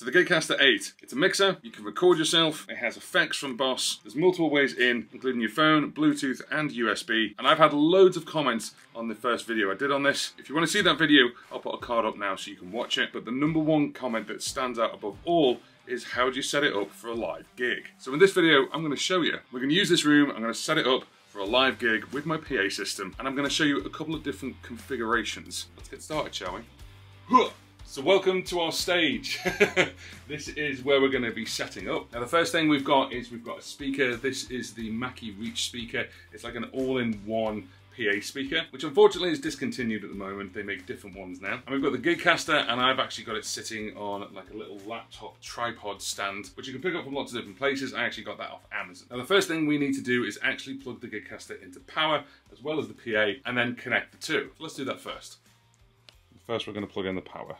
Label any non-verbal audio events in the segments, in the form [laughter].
So the Gigcaster 8, it's a mixer, you can record yourself, it has effects from Boss, there's multiple ways in, including your phone, Bluetooth and USB, and I've had loads of comments on the first video I did on this. If you want to see that video, I'll put a card up now so you can watch it, but the number one comment that stands out above all is how do you set it up for a live gig? So in this video, I'm going to show you. We're going to use this room, I'm going to set it up for a live gig with my PA system, and I'm going to show you a couple of different configurations. Let's get started, shall we? So welcome to our stage. [laughs] this is where we're going to be setting up. Now the first thing we've got is we've got a speaker. This is the Mackie Reach speaker. It's like an all-in-one PA speaker, which unfortunately is discontinued at the moment. They make different ones now. And we've got the Gigcaster, and I've actually got it sitting on like a little laptop tripod stand, which you can pick up from lots of different places. I actually got that off Amazon. Now, the first thing we need to do is actually plug the Gigcaster into power, as well as the PA, and then connect the two. So let's do that first. First, we're going to plug in the power.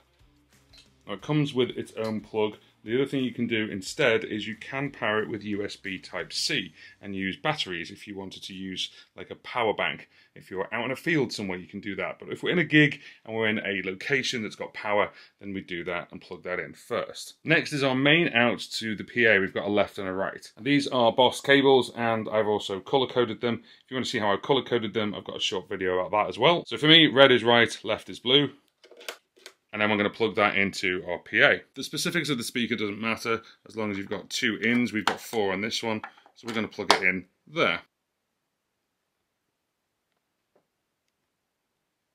Now it comes with its own plug. The other thing you can do instead is you can power it with USB Type C and use batteries if you wanted to use like a power bank. If you're out in a field somewhere, you can do that. But if we're in a gig and we're in a location that's got power, then we do that and plug that in first. Next is our main out to the PA. We've got a left and a right. These are Boss cables and I've also color coded them. If you want to see how I color coded them, I've got a short video about that as well. So for me, red is right, left is blue and then we're going to plug that into our PA. The specifics of the speaker doesn't matter as long as you've got two ins. We've got four on this one, so we're going to plug it in there.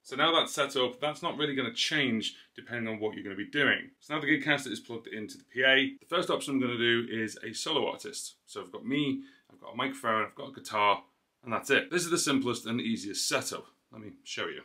So now that's set up, that's not really going to change depending on what you're going to be doing. So now the Gigcaster is plugged into the PA. The first option I'm going to do is a solo artist. So I've got me, I've got a microphone, I've got a guitar, and that's it. This is the simplest and easiest setup. Let me show you.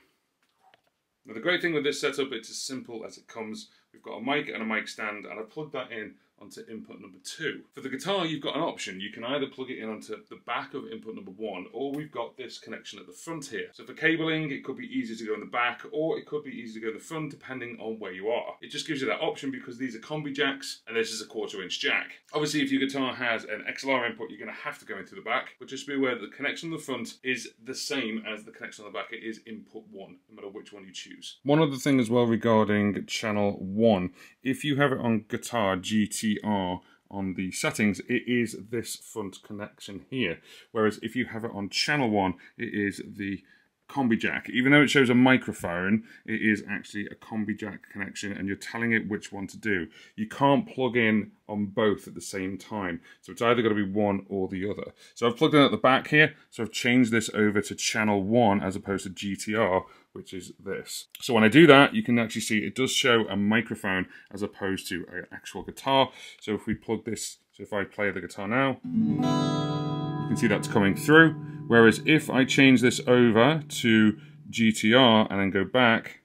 Now the great thing with this setup, it's as simple as it comes. We've got a mic and a mic stand and I plugged that in onto input number two. For the guitar, you've got an option. You can either plug it in onto the back of input number one, or we've got this connection at the front here. So for cabling, it could be easier to go in the back, or it could be easier to go in the front, depending on where you are. It just gives you that option because these are combi jacks, and this is a quarter inch jack. Obviously, if your guitar has an XLR input, you're gonna have to go into the back, but just be aware that the connection on the front is the same as the connection on the back. It is input one, no matter which one you choose. One other thing as well regarding channel one, if you have it on guitar GTR on the settings, it is this front connection here. Whereas if you have it on channel one, it is the combi jack. Even though it shows a microphone, it is actually a combi jack connection and you're telling it which one to do. You can't plug in on both at the same time. So it's either going to be one or the other. So I've plugged in at the back here. So I've changed this over to channel one as opposed to GTR, which is this. So when I do that, you can actually see it does show a microphone as opposed to an actual guitar. So if we plug this, so if I play the guitar now, can see that's coming through. Whereas if I change this over to GTR and then go back,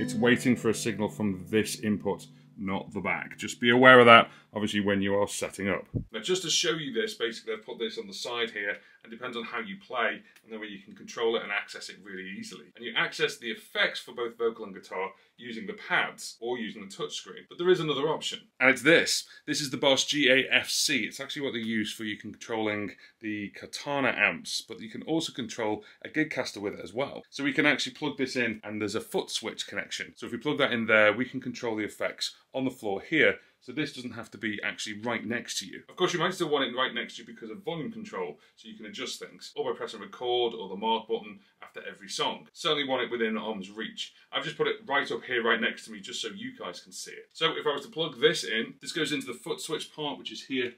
it's waiting for a signal from this input, not the back. Just be aware of that, obviously, when you are setting up. Now, just to show you this, basically, I've put this on the side here, and depends on how you play, and then way you can control it and access it really easily. And you access the effects for both vocal and guitar using the pads or using the touchscreen. But there is another option, and it's this. This is the Boss GAFC. It's actually what they use for you controlling the Katana amps, but you can also control a Gigcaster with it as well. So we can actually plug this in, and there's a foot switch connection. So if we plug that in there, we can control the effects on the floor here so this doesn't have to be actually right next to you. Of course, you might still want it right next to you because of volume control, so you can adjust things, or by pressing record or the mark button after every song. Certainly want it within arm's reach. I've just put it right up here, right next to me, just so you guys can see it. So if I was to plug this in, this goes into the foot switch part, which is here,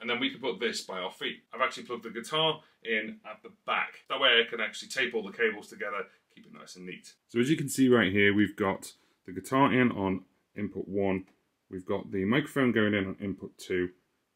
and then we can put this by our feet. I've actually plugged the guitar in at the back. That way I can actually tape all the cables together, keep it nice and neat. So as you can see right here, we've got the guitar in on input one We've got the microphone going in on input 2.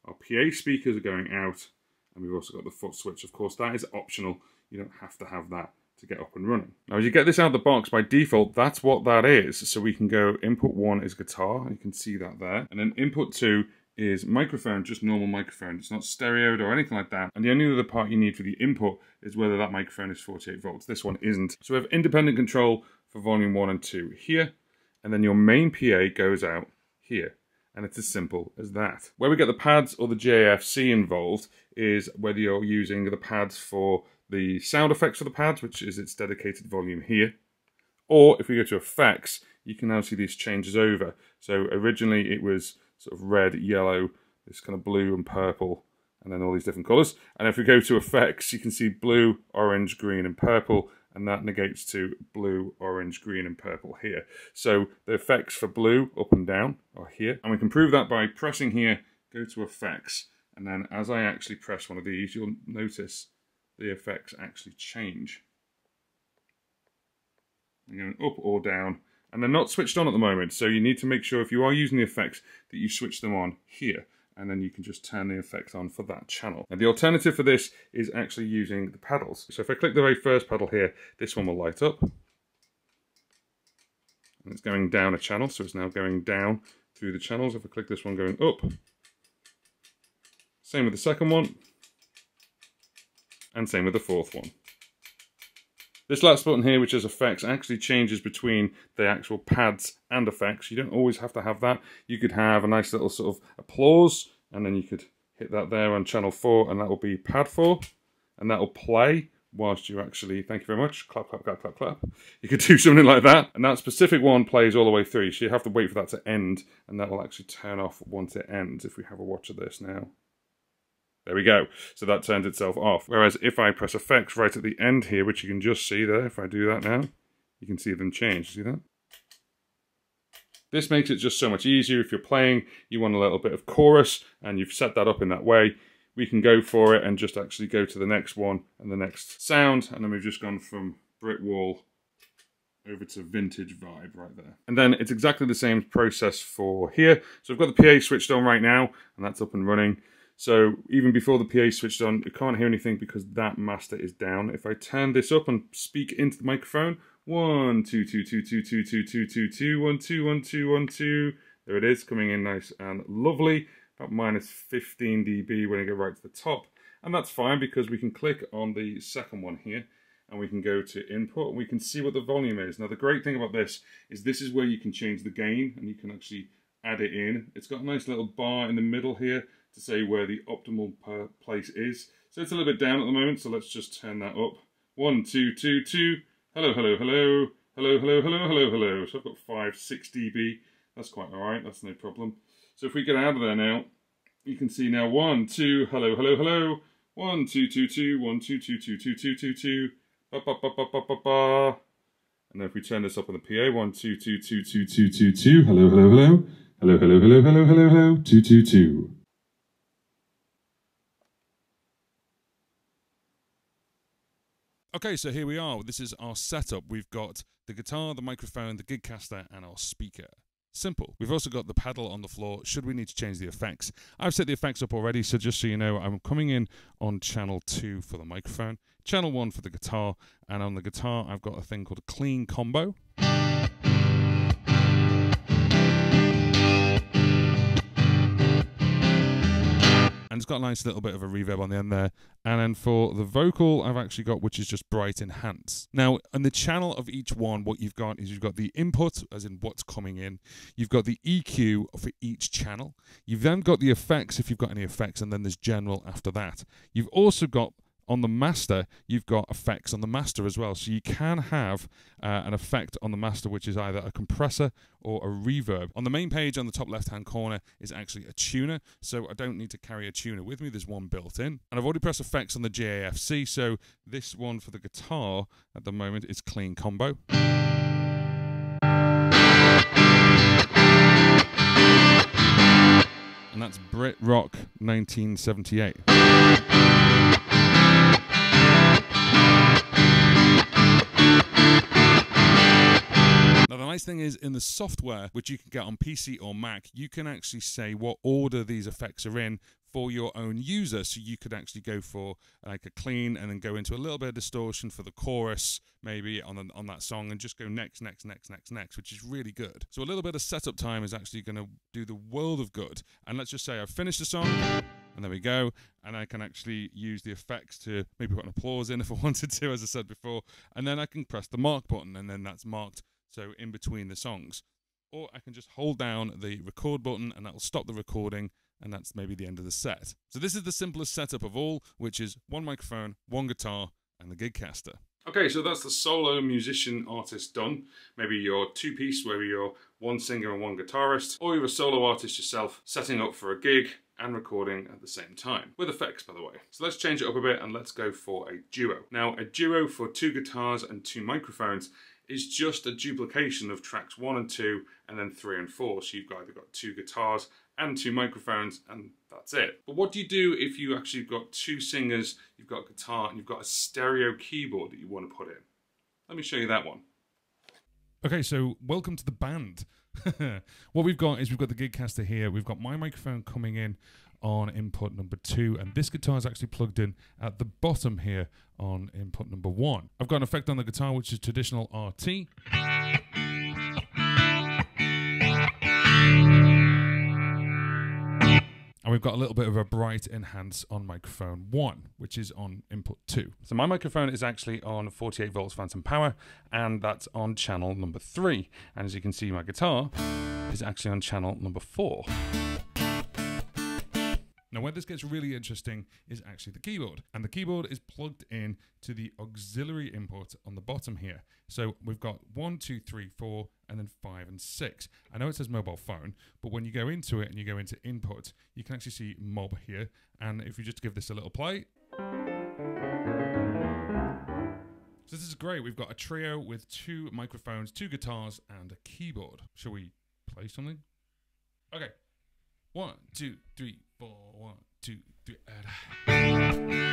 Our PA speakers are going out. And we've also got the foot switch. Of course, that is optional. You don't have to have that to get up and running. Now, as you get this out of the box, by default, that's what that is. So we can go input 1 is guitar. You can see that there. And then input 2 is microphone, just normal microphone. It's not stereoed or anything like that. And the only other part you need for the input is whether that microphone is 48 volts. This one isn't. So we have independent control for volume 1 and 2 here. And then your main PA goes out here. And it's as simple as that. Where we get the pads or the JFC involved is whether you're using the pads for the sound effects for the pads, which is its dedicated volume here, or if we go to effects, you can now see these changes over. So originally it was sort of red, yellow, this kind of blue and purple, and then all these different colours. And if we go to effects, you can see blue, orange, green, and purple, and that negates to blue, orange, green, and purple here. So the effects for blue up and down are here, and we can prove that by pressing here, go to effects, and then as I actually press one of these, you'll notice the effects actually change. They're going up or down, and they're not switched on at the moment, so you need to make sure if you are using the effects that you switch them on here and then you can just turn the effect on for that channel. And the alternative for this is actually using the paddles. So if I click the very first paddle here, this one will light up. And it's going down a channel, so it's now going down through the channels. If I click this one going up, same with the second one, and same with the fourth one. This last button here, which has effects, actually changes between the actual pads and effects. You don't always have to have that. You could have a nice little sort of applause, and then you could hit that there on channel 4, and that will be pad 4, and that will play whilst you actually, thank you very much, clap, clap, clap, clap, clap. You could [laughs] do something like that, and that specific one plays all the way through, so you have to wait for that to end, and that will actually turn off once it ends, if we have a watch of this now. There we go. So that turns itself off. Whereas if I press effects right at the end here, which you can just see there, if I do that now, you can see them change. See that? This makes it just so much easier. If you're playing, you want a little bit of chorus, and you've set that up in that way, we can go for it and just actually go to the next one and the next sound. And then we've just gone from brick wall over to vintage vibe right there. And then it's exactly the same process for here. So I've got the PA switched on right now, and that's up and running. So even before the PA switched on, you can't hear anything because that master is down. If I turn this up and speak into the microphone, one, two, two, two, two, two, two, two, two, two, one, two, one, two, one, two. There it is, coming in nice and lovely. About minus 15 dB when I go right to the top. And that's fine because we can click on the second one here and we can go to input and we can see what the volume is. Now the great thing about this is this is where you can change the gain and you can actually add it in. It's got a nice little bar in the middle here to say where the optimal place is. So it's a little bit down at the moment, so let's just turn that up. One, two, two, two. Hello, hello, hello. Hello, hello, hello, hello, hello. So I've got 5, 6 dB. That's quite alright, that's no problem. So if we get out of there now, you can see now one, two, hello, hello, hello. One, two, two, two, one, two, two, two, two, two, two, two. Ba, ba, ba, ba, ba, ba, ba. And then if we turn this up on the PA, one, two, two, two, two, two, two, two. Hello, hello, hello. Hello, hello, hello, hello, hello, hello. Two, two, two. Okay, so here we are. This is our setup. We've got the guitar, the microphone, the gigcaster, and our speaker. Simple. We've also got the pedal on the floor should we need to change the effects. I've set the effects up already, so just so you know, I'm coming in on channel 2 for the microphone, channel 1 for the guitar, and on the guitar I've got a thing called a clean combo. Got a nice little bit of a reverb on the end there. And then for the vocal, I've actually got which is just bright enhance. Now, on the channel of each one, what you've got is you've got the input, as in what's coming in. You've got the EQ for each channel. You've then got the effects if you've got any effects, and then there's general after that. You've also got on the master, you've got effects on the master as well. So you can have uh, an effect on the master, which is either a compressor or a reverb. On the main page on the top left hand corner is actually a tuner. So I don't need to carry a tuner with me. There's one built in. And I've already pressed effects on the GAFC. So this one for the guitar at the moment is clean combo. And that's Brit Rock 1978. Nice thing is in the software, which you can get on PC or Mac, you can actually say what order these effects are in for your own user. So you could actually go for like a clean and then go into a little bit of distortion for the chorus, maybe on the, on that song, and just go next, next, next, next, next, which is really good. So a little bit of setup time is actually going to do the world of good. And let's just say I've finished the song. And there we go. And I can actually use the effects to maybe put an applause in if I [laughs] wanted to, as I said before. And then I can press the mark button, and then that's marked so in between the songs. Or I can just hold down the record button and that will stop the recording and that's maybe the end of the set. So this is the simplest setup of all, which is one microphone, one guitar, and the Gigcaster. Okay, so that's the solo musician artist done. Maybe you're two piece, where you're one singer and one guitarist, or you're a solo artist yourself setting up for a gig and recording at the same time, with effects by the way. So let's change it up a bit and let's go for a duo. Now a duo for two guitars and two microphones is just a duplication of tracks one and two and then three and four. So you've either got two guitars and two microphones and that's it. But what do you do if you actually got two singers, you've got a guitar and you've got a stereo keyboard that you want to put in? Let me show you that one. Okay, so welcome to the band. [laughs] what we've got is we've got the Gigcaster here. We've got my microphone coming in on input number two, and this guitar is actually plugged in at the bottom here on input number one. I've got an effect on the guitar, which is traditional RT. And we've got a little bit of a bright enhance on microphone one, which is on input two. So my microphone is actually on 48 volts phantom power, and that's on channel number three. And as you can see, my guitar is actually on channel number four. Now, where this gets really interesting is actually the keyboard. And the keyboard is plugged in to the auxiliary input on the bottom here. So we've got one, two, three, four, and then five and six. I know it says mobile phone, but when you go into it and you go into input, you can actually see mob here. And if you just give this a little play, so this is great. We've got a trio with two microphones, two guitars, and a keyboard. Shall we play something? Okay. One, two, three, two, three.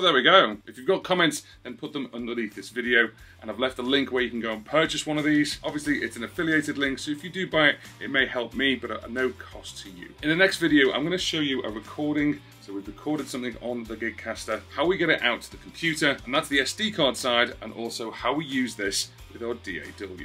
So there we go. If you've got comments, then put them underneath this video. And I've left a link where you can go and purchase one of these. Obviously, it's an affiliated link, so if you do buy it, it may help me, but at no cost to you. In the next video, I'm gonna show you a recording. So we've recorded something on the Gigcaster, how we get it out to the computer, and that's the SD card side, and also how we use this with our DAW.